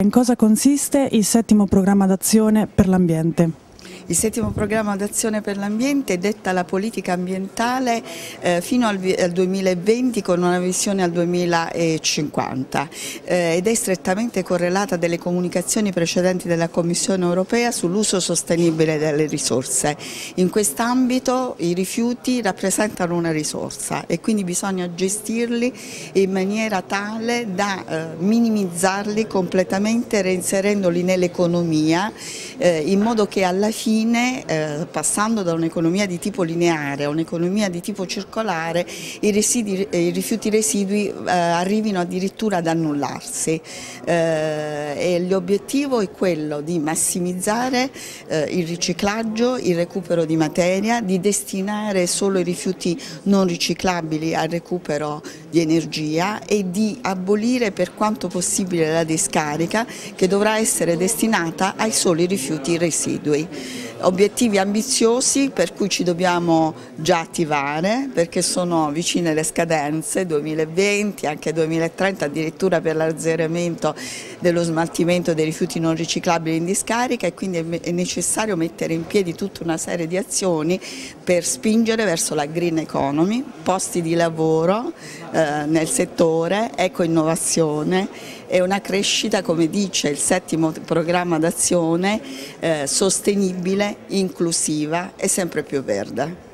In cosa consiste il settimo programma d'azione per l'ambiente? Il settimo programma d'azione per l'ambiente detta la politica ambientale eh, fino al, al, 2020 con una visione al 2050 eh, ed è strettamente correlata delle comunicazioni precedenti della Commissione europea sull'uso sostenibile delle risorse. In quest'ambito i rifiuti rappresentano una risorsa e quindi bisogna gestirli in maniera tale da eh, minimizzarli completamente reinserendoli nell'economia eh, in modo che alla fine fine, eh, passando da un'economia di tipo lineare a un'economia di tipo circolare, i, residi, i rifiuti residui eh, arrivino addirittura ad annullarsi. Eh, l'obiettivo è quello di massimizzare eh, il riciclaggio, il recupero di materia, di destinare solo i rifiuti non riciclabili al recupero di energia e di abolire per quanto possibile la discarica che dovrà essere destinata ai soli rifiuti residui. Obiettivi ambiziosi per cui ci dobbiamo già attivare perché sono vicine le scadenze 2020, anche 2030 addirittura per l'azzeramento dello smaltimento dei rifiuti non riciclabili in discarica e quindi è necessario mettere in piedi tutta una serie di azioni per spingere verso la green economy, posti di lavoro eh, nel settore, eco-innovazione e una crescita, come dice il settimo programma d'azione, eh, sostenibile, inclusiva e sempre più verde.